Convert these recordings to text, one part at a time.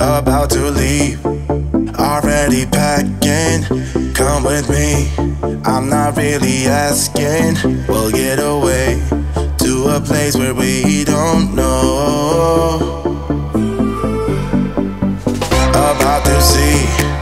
about to leave. Already packing, come with me. I'm not really asking. We'll get away to a place where we don't know. About to see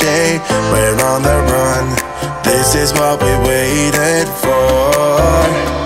shade. We're on the run. This is what we waited for.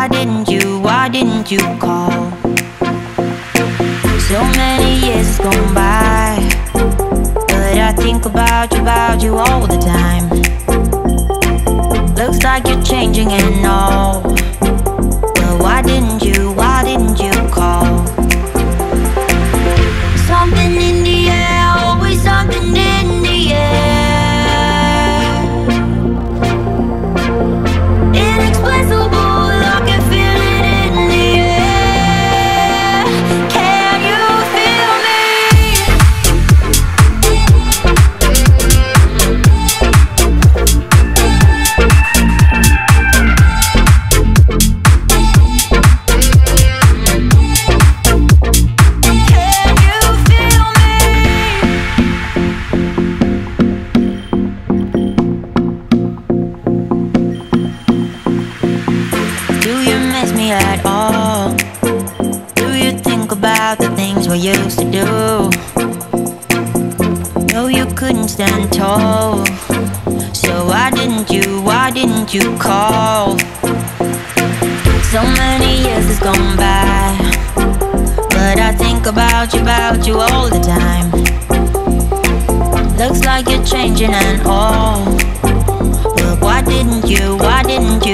Why didn't you, why didn't you call? So many years has gone by But I think about you, about you all the time Looks like you're changing and all used to do? No, you couldn't stand tall. So why didn't you, why didn't you call? So many years has gone by. But I think about you, about you all the time. Looks like you're changing and all. But why didn't you, why didn't you?